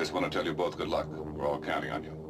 just want to tell you both good luck. We're all counting on you.